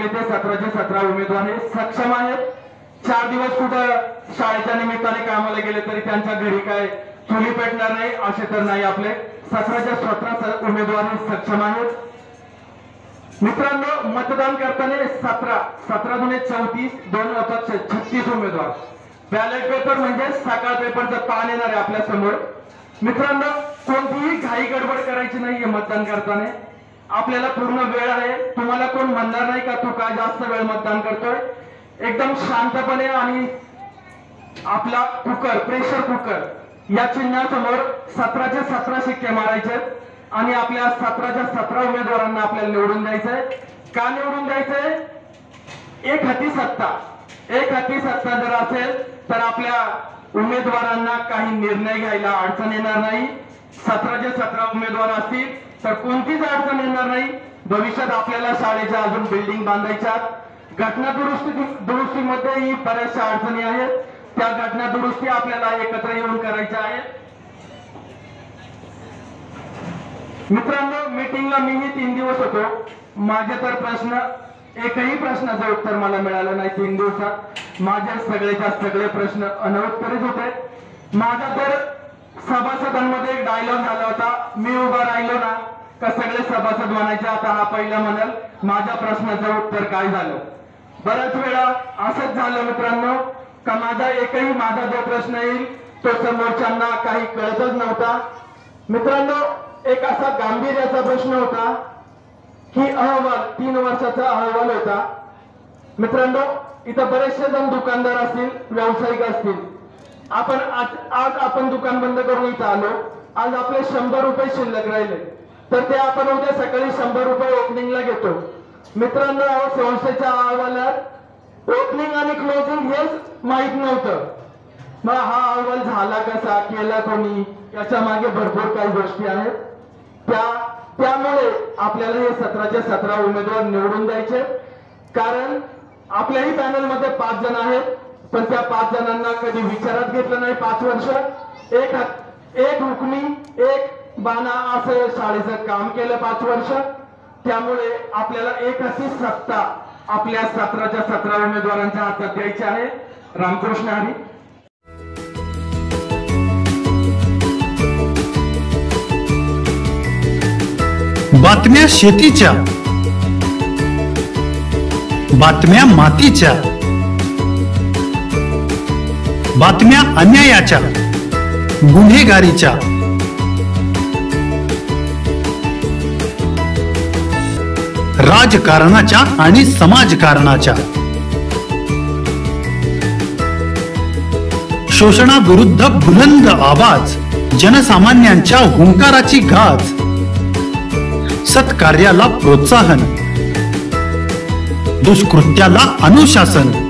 आपले ते सतराचे सतरा उमेदवार हे सक्षम आहेत. चार दिवस कुठं शाळेच्या निमित्ताने कामाला गेले तरी त्यांच्या घरी काय चुली पेटणार नाही असे तर नाही आपले. सतराच्या सतरा उमेदवार हे सक्षम आहेत. मित्रांनो मतदान करताना सतरा सतरा दुने चौतीस दोन अपक्ष छत्तीस उमेदवार. बॅलेट पेपर म्हणजे सकाळ पेपरचं पान येणार आहे आपल्यासमोर. मित्रांनो कोणतीही घाई गडबड करायची नाहीये मतदान करताना. आपल्याला पूर्ण वेळ आहे. तुम्हाला कोण म्हणणार नाही का तू काय जास्त वेळ मतदान करतोय? एकदम शांतपणे आणि आपला कुकर प्रेशर कुकर या चिन्हासमोर सतराचे सतरा शिक्के मारायचे आणि आपल्या सतराच्या सतरा उमेदवारांना आपल्याला निवडून द्यायचंय. का निवडून द्यायचंय? एक हाती सत्ता. एक हाती सत्ता जर असेल तर आपल्या उमेदवारांना काही निर्णय घ्यायला अडचण येणार नाही. सतराचे सतरा उमेदवार असतील तर कोणतीच अडचण येणार नाही. भविष्यात आपल्याला शाळेच्या अजून बिल्डिंग बांधायच्या घटना दुरुस्ती दुरुस्तीमध्येही बऱ्याचशा अडचणी आहेत. त्या घटना दुरुस्ती आपल्याला एकत्र येऊन करायच्या आहेत. मित्रांनो मीटिंगला मीही तीन दिवस होतो. माझे तर प्रश्न एकही प्रश्नाचं उत्तर मला मिळालं नाही तीन दिवसात. माझे सगळेच्या सगळे प्रश्न अनउत्तरित होते. माझा तर सभासदांमध्ये एक डायलॉग झाला होता. मी उभा राहिलो ना का सगळे सभासद म्हणायचे आता हा पहिला म्हणाल माझ्या प्रश्नाचं उत्तर काय झालं? बऱ्याच वेळा असंच झालं मित्रांनो का माझा एकही माझा जो प्रश्न येईल तो समोरच्यांना काही कळतच नव्हता. मित्रांनो एक असा गांभीर्याचा प्रश्न होता की अहवाल तीन वर्षाचा अहवाल होता. मित्रांनो इथं बरेचसे जण दुकानदार असतील व्यावसायिक असतील आपण आज आज आपण दुकान बंद करून इथं आलो. आज आपले शंभर रुपये शिल्लक राहिले. तर ते आपण उद्या सकाळी शंभर रुपये ओपनिंगला घेतो. मित्रांनो अहो, संस्थेच्या अहवालात ओपनिंग आणि क्लोजिंग हेच माहीत नव्हतं. मग हा अहवाल झाला कसा केला कोणी? याच्या मागे भरपूर काही गोष्टी आहेत. त्या त्यामुळे आपल्याला हे सतराच्या सतरा उमेदवार निवडून द्यायचे कारण आपल्याही पॅनलमध्ये पाच जण आहेत. पण त्या पाच जणांना कधी विचारात घेतलं नाही पाच वर्ष? एक एक हुकमी एक बाना असं शाळेचं काम केलं पाच वर्ष. त्यामुळे आपल्याला एक अशी सत्ता आपल्या सतराच्या सतरा उमेदवारांच्या हातात द्यायची आहे. रामकृष्ण हरी. बातम्या शेतीच्या बातम्या मातीच्या बातम्या अन्यायाच्या गुन्हेगारीच्या. राजकारणाच्या आणि समाजकारणाच्या. शोषणाविरुद्ध बुलंद आवाज जनसामान्यांच्या हुंकाराची गाज. सत्कार्याला प्रोत्साहन. दुष्कृत्याला अनुशासन.